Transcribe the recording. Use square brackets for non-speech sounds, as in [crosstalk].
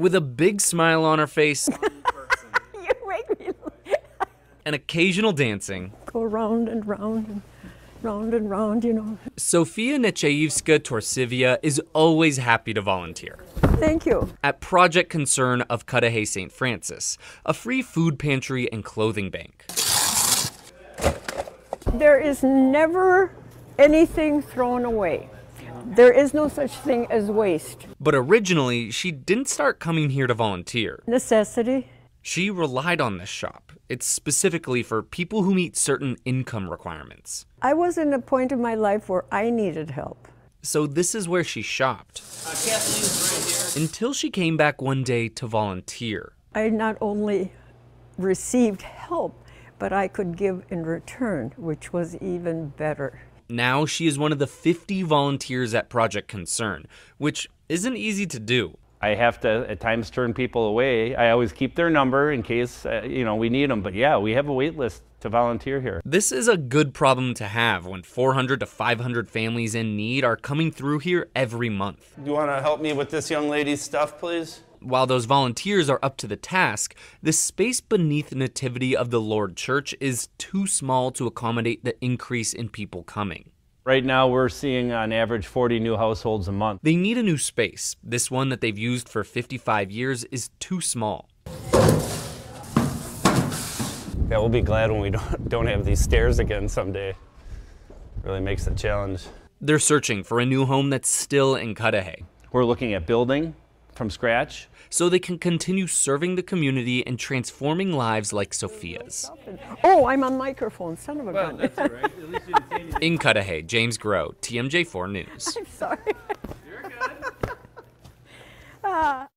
With a big smile on her face [laughs] You make me and occasional dancing, go round and round and round and round, you know. Sophia Netsehajiwska Torcivia is always happy to volunteer. Thank you. At Project Concern of Cudahy St. Francis, a free food pantry and clothing bank. There is never anything thrown away. There is no such thing as waste. But originally, she didn't start coming here to volunteer. Necessity. She relied on this shop. It's specifically for people who meet certain income requirements. I was in a point in my life where I needed help. So this is where she shopped. Until she came back one day to volunteer. I not only received help, but I could give in return, which was even better. Now she is one of the 50 volunteers at Project Concern, which isn't easy to do. I have to at times turn people away. I always keep their number in case uh, you know we need them. But yeah, we have a wait list to volunteer here. This is a good problem to have when 400 to 500 families in need are coming through here every month. You want to help me with this young lady's stuff, please? While those volunteers are up to the task, the space beneath Nativity of the Lord Church is too small to accommodate the increase in people coming. Right now, we're seeing on average 40 new households a month. They need a new space. This one that they've used for 55 years is too small. Yeah, we'll be glad when we [laughs] don't, don't have these stairs again someday. Really makes the challenge. They're searching for a new home that's still in Cudahy, We're looking at building from scratch. so they can continue serving the community and transforming lives like Sophia's. Oh, I'm on microphone, son of a gun. In Cudahy, James Groh, TMJ4 News. [laughs] I'm sorry. You're good. [laughs] Ah.